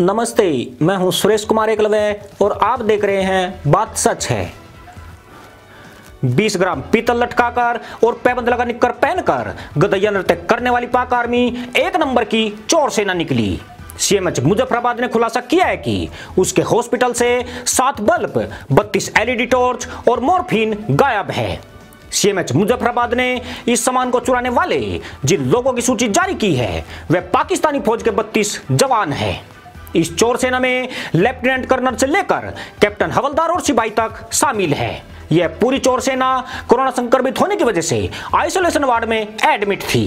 नमस्ते, मैं हूँ सुरेश कुमार एकलवे और आप देख रहे हैं बात सच है। 20 ग्राम पीतल लटकाकर और पैबंद लगा निकर पहनकर गदैया नृत्य करने वाली पाक आर्मी एक नंबर की चोर सेना निकली। सीएमएच मुजफ्फराबाद ने खुलासा किया है कि उसके हॉस्पिटल से सात बल्ब 32 एलईडी टॉर्च और मोरफिन गायब है। सीएमएच मुजफ्फराबाद ने इस सामान को चुराने वाले जिन लोगों की सूची जारी की है वे पाकिस्तानी फौज के 32 जवान हैं। इस चोर सेना में लेफ्टिनेंट कर्नल से लेकर कैप्टन हवलदार और सिपाही तक शामिल है। यह पूरी चोर सेना कोरोना संक्रमित होने की वजह से आइसोलेशन वार्ड में एडमिट थी।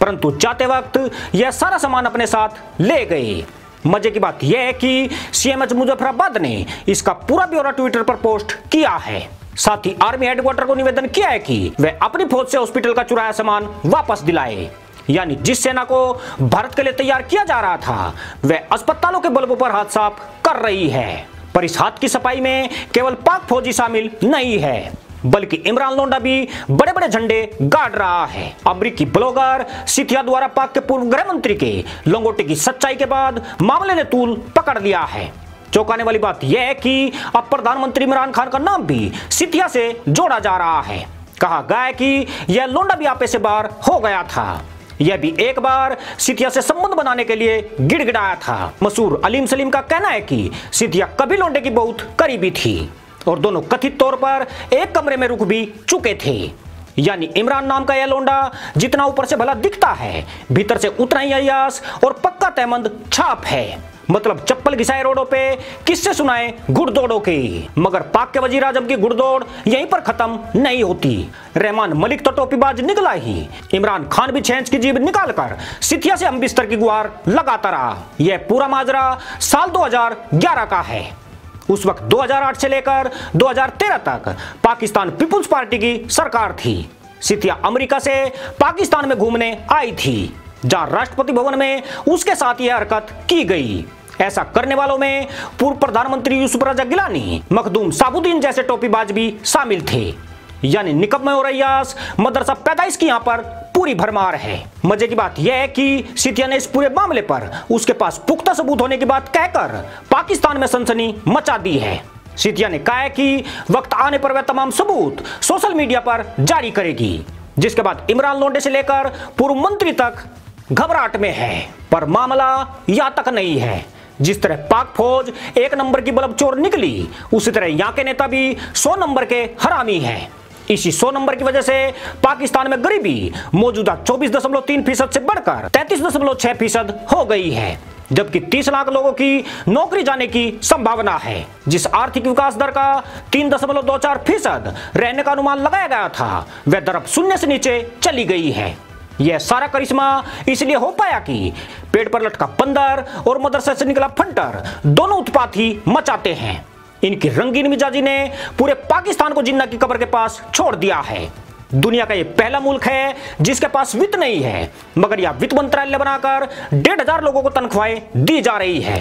परंतु जाते वक्त यह सारा सामान अपने साथ ले गए। मज़े की बात यह है कि सीएमएच मुजफ्फराबाद ने इसका पूरा ब्यौरा ट्विटर पर पोस्ट किया है। साथ ही आर्मी हेडक्वार्टर को निवेदन किया है कि वह अपनी फौज से हॉस्पिटल का चुराया सामान वापस दिलाए। यानी जिस सेना को भारत के लिए तैयार किया जा रहा था, वह अस्पतालों के बल्बों पर हाथ साफ़ कर रही है। पर इस हाथ की सफ़ाई में केवल पाक फौजी शामिल नहीं है, बल्कि इमरान लोंडा भी बड़े बड़े झंडे गाड़ रहा है। अमरीकी ब्लॉगर सिथिया द्वारा पाक के पूर्व गृह मंत्री के लंगोटे की सच्चाई के बाद मामले ने तूल पकड़ लिया है। चौंकाने वाली बात यह है कि अब प्रधानमंत्री इमरान खान का नाम भी सिथिया से जोड़ा जा रहा है। कहा गया कि यह लोंडा भी आपे से बाहर हो गया था। यह भी एक बार सिथिया से संबंध बनाने के लिए गिड़गिड़ाया था। मसूर अलीम सलीम का कहना है कि सिथिया कभी लोंडे की बहुत करीबी थी और दोनों कथित तौर पर एक कमरे में रुक भी चुके थे। यानी इमरान नाम का यह लोंडा जितना ऊपर से भला दिखता है, भीतर से उतना ही अयास और पक्का तयमंद छाप है। मतलब चप्पल घिसाए रोडों पे, किससे सुनाए घुड़दौड़ों के। मगर पाक के वज़ीर आज़म की घुड़दौड़ यहीं पर खत्म नहीं होती। रहमान मलिक तो टोपीबाज निकला ही। इमरान खान भी छेंच की जीभ निकालकर सिथिया से हम बिस्तर की गुहार लगाता रहा। यह पूरा माजरा साल 2011 का है। उस वक्त 2008 से लेकर 2013 तक पाकिस्तान पीपुल्स पार्टी की सरकार थी। सिथिया अमेरिका से पाकिस्तान में घूमने आई थी। जहाँ राष्ट्रपति भवन में उसके साथ यह हरकत की गई। ऐसा करने वालों में पूर्व प्रधानमंत्री यूसुफ राजा गिलानी, मखदूम साबुद्दीन जैसे टोपीबाज भी शामिल थे। यानी निकम्मे और अयास मदरसा पैदाइश की यहाँ पर पूरी भरमार है। मज़े की बात यह है कि सिथिया ने इस पूरे मामले पर उसके पास पुख्ता सबूत होने की बात कहकर पाकिस्तान में सनसनी मचा दी है। सिथिया ने कहा है कि वक्त आने पर वह तमाम सबूत सोशल मीडिया पर जारी करेगी, जिसके बाद इमरान लोंडे से लेकर पूर्व मंत्री तक घबराहट में है। पर मामला यहाँ तक नहीं है। जिस तरह पाक फौज एक नंबर की बल्ब चोर निकली, उसी तरह यहाँ के नेता भी सौ नंबर के हरामी हैं। इसी सौ नंबर की वजह से पाकिस्तान में गरीबी मौजूदा 24.3 फ़ीसद से बढ़कर 33.6 फ़ीसद हो गई है, जबकि 30 लाख लोगों की नौकरी जाने की संभावना है, जिस आर्थिक विकास दर का 3.24 फ़ीसद रहने का अनुमान लगाया गया था, वह दर अब शून्य से नीचे चली गई है। यह सारा करिश्मा इसलिए हो पाया कि पेड़ पर लटका बंदर और मदरसे से निकला फंटर। दोनों उत्पात ही मचाते हैं। इनकी रंगीन मिजाजी ने पूरे पाकिस्तान को जिन्ना की कब्र के पास छोड़ दिया है। दुनिया का ये पहला मुल्क है, जिसके पास वित्त नहीं है, मगर यह वित्त मंत्रालय बनाकर डेढ़ हज़ार लोगों को तनख्वाहें दी जा रही है।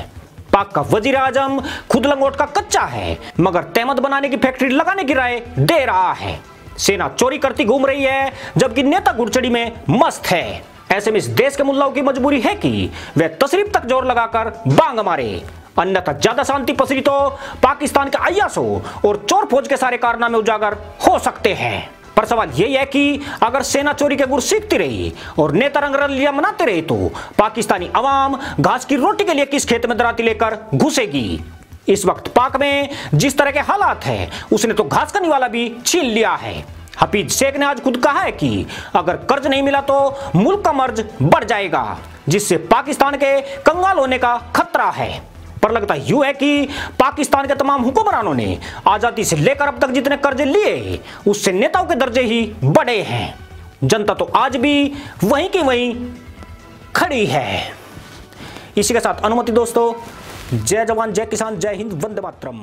पाक का वज़ीर आज़म खुद लंगोट का कच्चा है, मगर तहमद बनाने की फैक्ट्री लगाने की राय दे रहा है। सेना चोरी करती घूम रही है, जबकि नेता घुड़चड़ी में मस्त है। ऐसे में इस देश के मुल्लाओं की मजबूरी है कि वे तशरीफ़ तक ज़ोर लगाकर बांग मारे। अन्यथा ज़्यादा शांति पसरी तो पाकिस्तान के अयासों और चोर फौज के सारे कारनामे उजागर हो सकते हैं। पर सवाल यही है कि अगर सेना चोरी के गुर सीखती रही और नेता रंग रलिया मनाते रहे तो पाकिस्तानी अवाम घास की रोटी के लिए किस खेत में दराती लेकर घुसेगी? इस वक्त पाक में जिस तरह के हालात हैं, उसने तो घास का निवाला भी छीन लिया है। हफीज शेख ने आज खुद कहा है कि अगर कर्ज नहीं मिला तो मुल्क का मर्ज बढ़ जाएगा, जिससे पाकिस्तान के कंगाल होने का खतरा है। पर लगता यूँ है कि पाकिस्तान के तमाम हुक्मरानों ने आज़ादी से लेकर अब तक जितने कर्जे लिए, उससे नेताओं के दर्जे ही बड़े हैं। जनता तो आज भी वहीं की वहीं खड़ी है। इसी के साथ अनुमति दोस्तों जय जवान जय किसान जय हिंद वंदे मातरम।